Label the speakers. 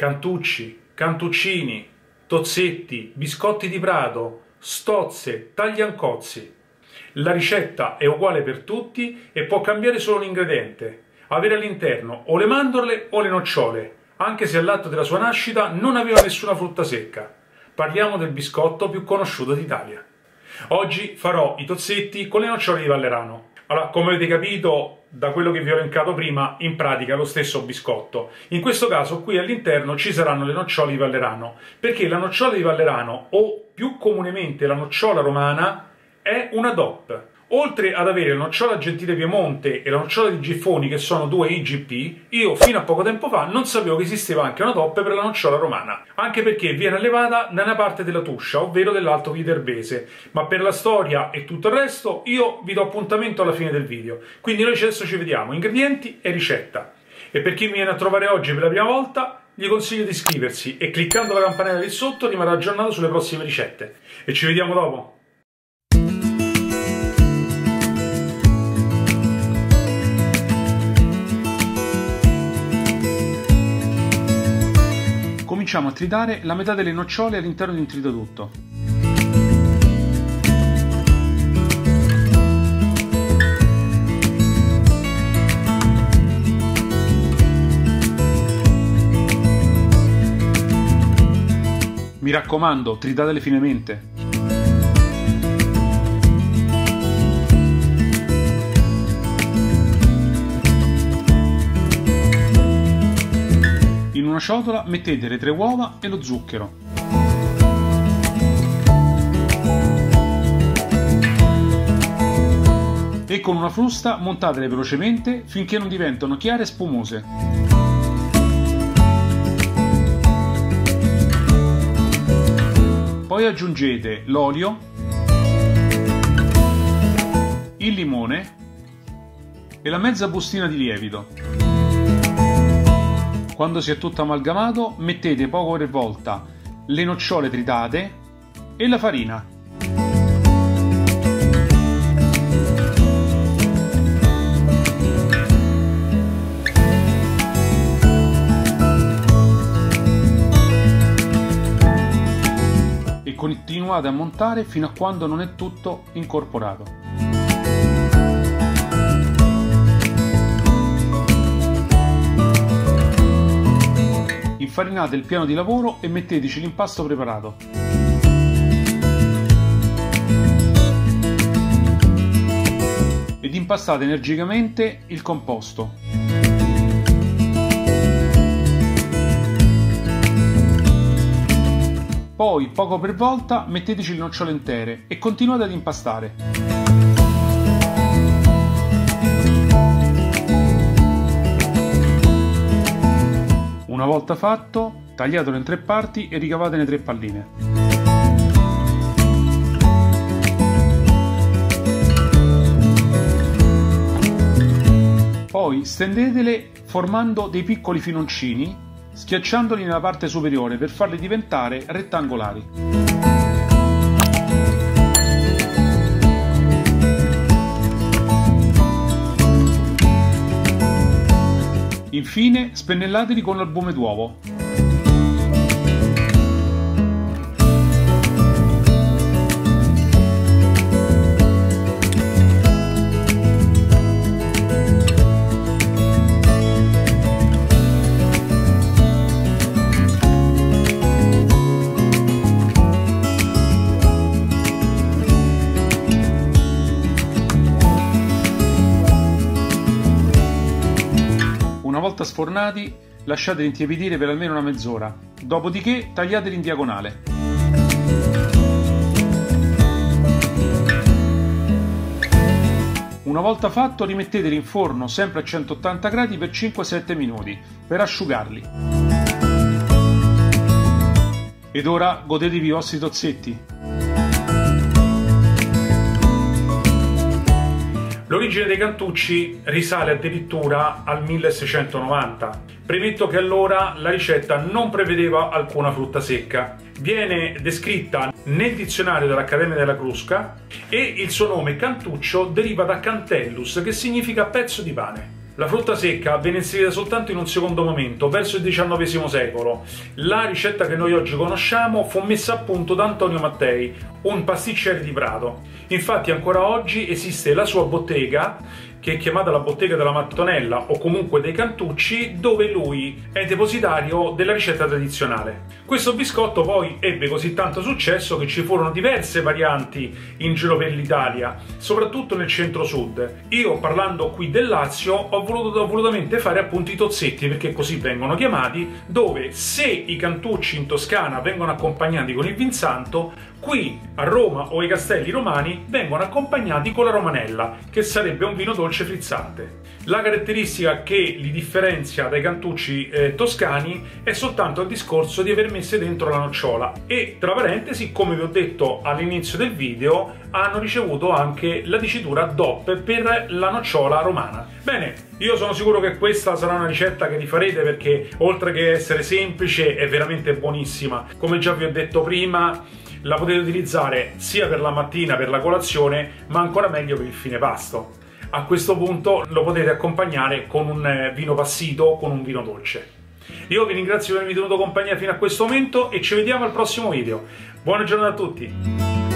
Speaker 1: cantucci, cantuccini, tozzetti, biscotti di prato, stozze, tagliancozzi. La ricetta è uguale per tutti e può cambiare solo un ingrediente, avere all'interno o le mandorle o le nocciole, anche se all'atto della sua nascita non aveva nessuna frutta secca. Parliamo del biscotto più conosciuto d'Italia. Oggi farò i tozzetti con le nocciole di Vallerano. Allora, come avete capito da quello che vi ho elencato prima, in pratica lo stesso biscotto. In questo caso qui all'interno ci saranno le nocciole di Vallerano, perché la nocciola di Vallerano, o più comunemente la nocciola romana, è una DOP. Oltre ad avere la nocciola Gentile Piemonte e la nocciola di Giffoni, che sono due IGP, io fino a poco tempo fa non sapevo che esisteva anche una DOP per la nocciola romana, anche perché viene allevata nella parte della Tuscia, ovvero dell'Alto Viterbese. Ma per la storia e tutto il resto io vi do appuntamento alla fine del video. Quindi noi adesso ci vediamo ingredienti e ricetta. E per chi mi viene a trovare oggi per la prima volta, gli consiglio di iscriversi e cliccando la campanella lì sotto rimarrà aggiornato sulle prossime ricette. E ci vediamo dopo! Cominciamo a tritare la metà delle nocciole all'interno di un tritadutto. Mi raccomando, tritatele finemente. Ciotola mettete le tre uova e lo zucchero. E con una frusta montatele velocemente finché non diventano chiare e spumose. Poi aggiungete l'olio, il limone e la mezza bustina di lievito. Quando si è tutto amalgamato mettete poco per volta le nocciole tritate e la farina. E continuate a montare fino a quando non è tutto incorporato. Infarinate il piano di lavoro e metteteci l'impasto preparato. Ed impastate energicamente il composto. Poi, poco per volta, metteteci le nocciole intere e continuate ad impastare. Una volta fatto, tagliatelo in tre parti e ricavatene tre palline. Poi stendetele formando dei piccoli finoncini, schiacciandoli nella parte superiore per farli diventare rettangolari. Infine spennellateli con l'albume d'uovo. Volta sfornati, lasciateli intiepidire per almeno una mezz'ora, dopodiché tagliateli in diagonale. Una volta fatto rimetteteli in forno sempre a 180 gradi per 5-7 minuti per asciugarli. Ed ora godetevi i vostri tozzetti. L'origine dei cantucci risale addirittura al 1690. Premetto che allora la ricetta non prevedeva alcuna frutta secca. Viene descritta nel dizionario dell'Accademia della Crusca e il suo nome cantuccio deriva da cantellus che significa pezzo di pane. La frutta secca venne inserita soltanto in un secondo momento, verso il XIX secolo. La ricetta che noi oggi conosciamo fu messa a punto da Antonio Mattei, un pasticcere di Prato. Infatti ancora oggi esiste la sua bottega che è chiamata la bottega della mattonella o comunque dei cantucci, dove lui è depositario della ricetta tradizionale. Questo biscotto poi ebbe così tanto successo che ci furono diverse varianti in giro per l'Italia, soprattutto nel centro-sud. Io, parlando qui del Lazio, ho voluto volutamente fare appunto i tozzetti, perché così vengono chiamati, dove se i cantucci in Toscana vengono accompagnati con il vinsanto, qui a Roma o ai castelli romani vengono accompagnati con la romanella, che sarebbe un vino dolce frizzante. La caratteristica che li differenzia dai cantucci eh, toscani è soltanto il discorso di aver messo dentro la nocciola e tra parentesi, come vi ho detto all'inizio del video, hanno ricevuto anche la dicitura DOP per la nocciola romana. Bene, io sono sicuro che questa sarà una ricetta che rifarete perché oltre che essere semplice è veramente buonissima. Come già vi ho detto prima, la potete utilizzare sia per la mattina per la colazione, ma ancora meglio per il fine pasto. A questo punto lo potete accompagnare con un eh, vino passito o con un vino dolce. Io vi ringrazio per avermi tenuto compagnia fino a questo momento e ci vediamo al prossimo video. Buona giornata a tutti!